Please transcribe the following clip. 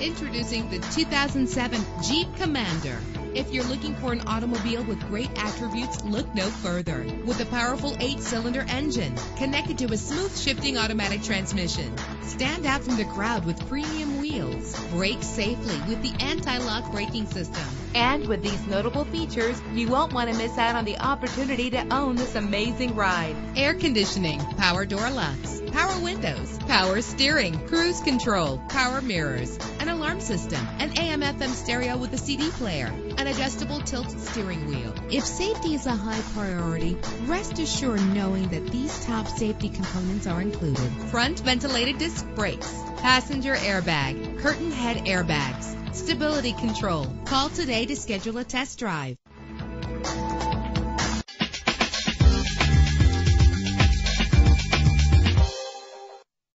Introducing the 2007 Jeep Commander. If you're looking for an automobile with great attributes, look no further. With a powerful eight-cylinder engine connected to a smooth shifting automatic transmission. Stand out from the crowd with premium wheels. Brake safely with the anti-lock braking system. And with these notable features, you won't want to miss out on the opportunity to own this amazing ride. Air conditioning, power door locks, power windows, power steering, cruise control, power mirrors, an alarm system, an AM FM stereo with a CD player, an adjustable tilt steering wheel. If safety is a high priority, rest assured knowing that these top safety components are included. Front ventilated disc brakes, passenger airbag, curtain head airbags, stability control. Call today to schedule a test drive.